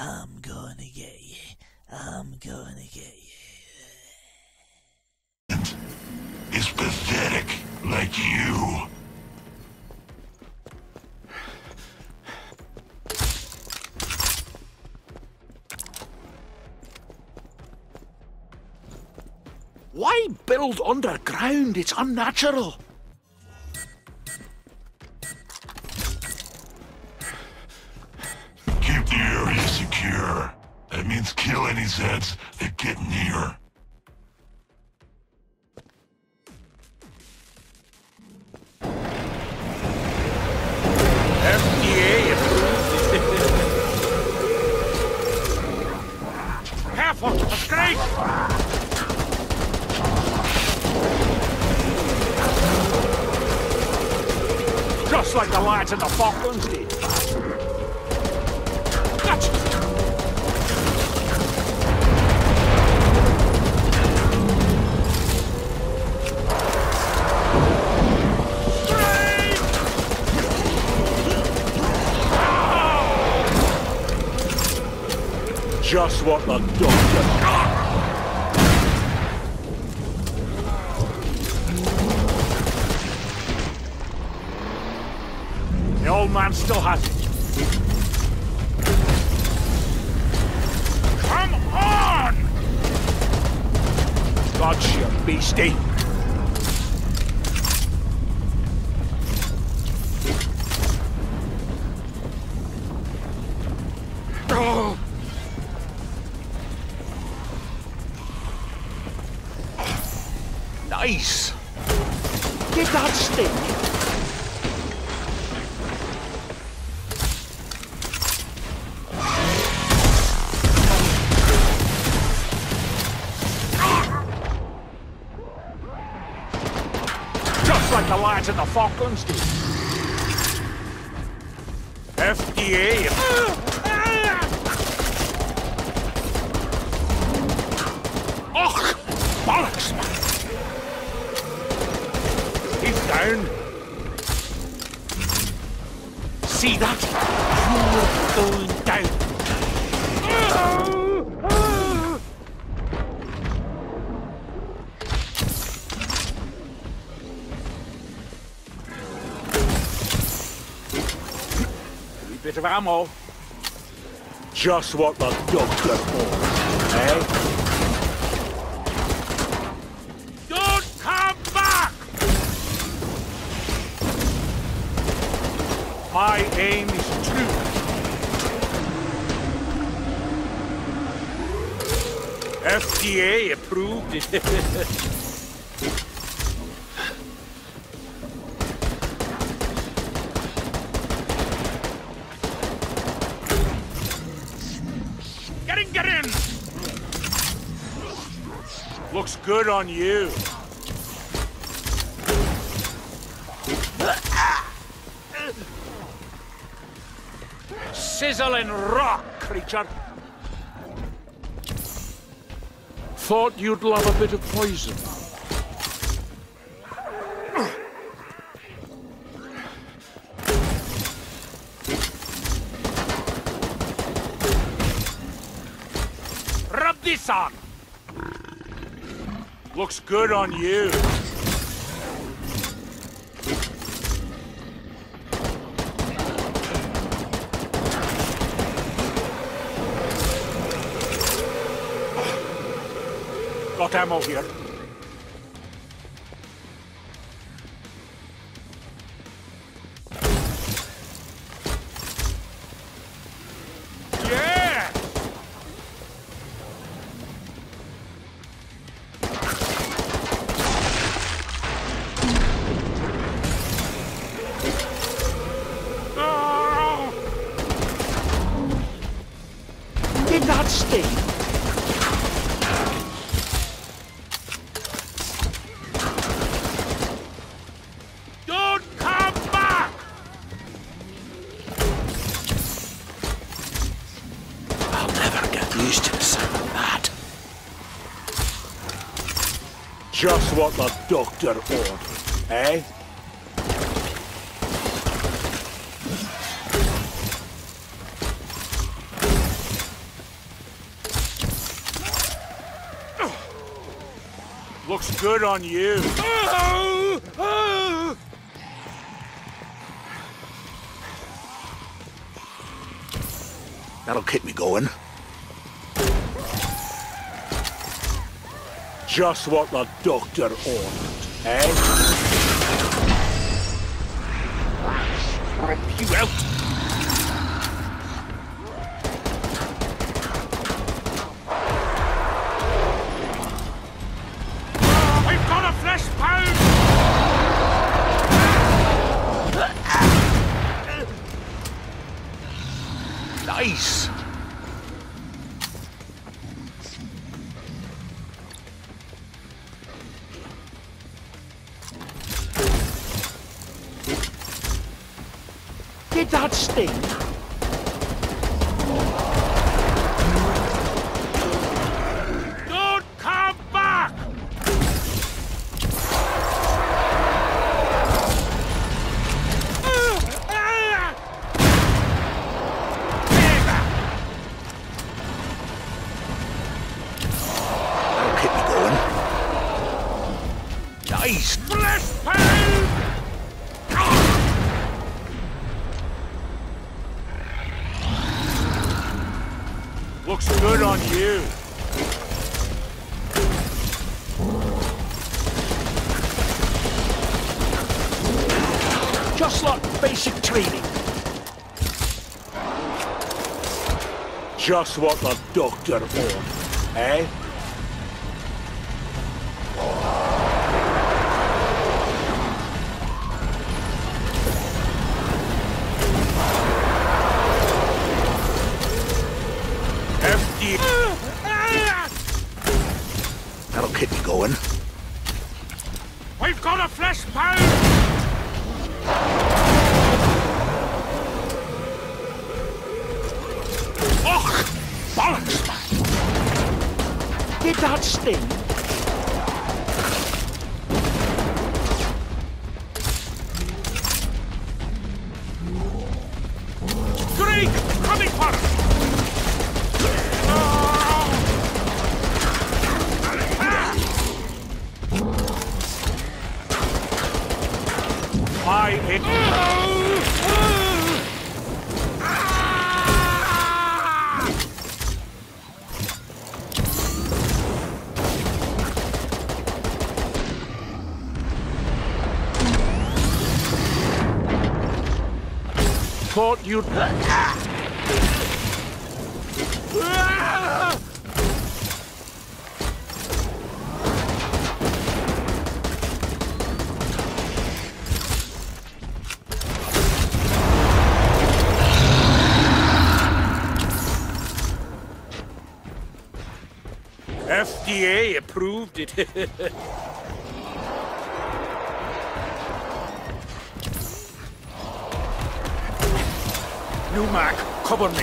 I'm gonna get you. I'm gonna get you. It's pathetic like you. Why build underground? It's unnatural. Secure. That means kill any Zeds that get near. FDA approved. Careful, a scrake! Just like the lads in the Falklands did. Just what the doctor... The old man still has it. Come on! Gotcha, beastie. Nice. Did that like the lads in the Falklands do. FDA. Och, bollocks, down. See that? You're going down. Wee bit of ammo. Just what the doctor ordered, eh? Aim is true. FDA approved. Get in, get in! Looks good on you. Sizzling rock, creature. Thought you'd love a bit of poison. Rub this on. Looks good on you. Got ammo here. Oh! Did sting? Just what the doctor ordered, eh? Looks good on you. That'll keep me going. Just what the doctor ordered, eh? You out! Did that sting? Don't come back! That'll keep me going. Nice! Good on you. Just like basic training. Just what the doctor ordered, eh? That'll keep me going. We've got a Fleshpound! Och! Bollocks, man! Did that sting? Thought you'd. FDA approved it. You, Mac, cover me.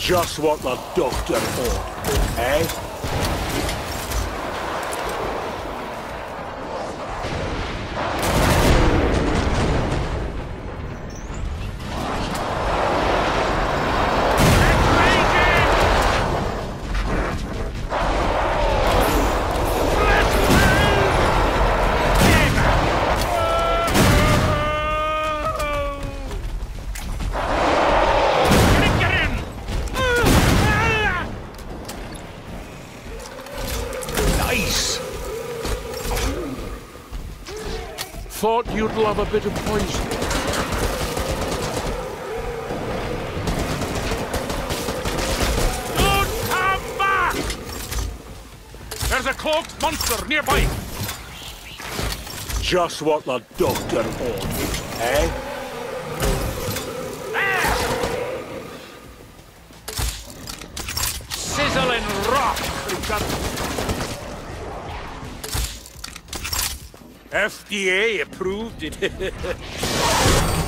Just what the doctor ordered, eh? A bit of poison. Don't come back! There's a cloaked monster nearby. Just what the doctor ordered, eh? Sizzling rock, FDA approved it.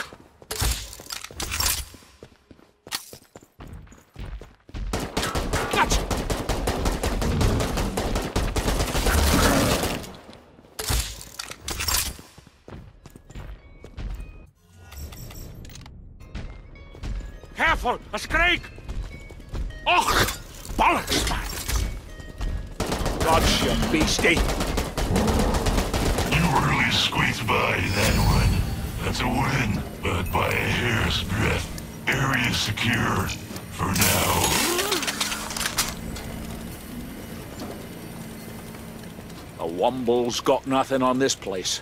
Careful! A scrake! Och! Bollocks, man! Gotcha, beastie. You really squeaked by that one. That's a win, but by a hair's breadth. Area secure. For now. A Womble's got nothing on this place.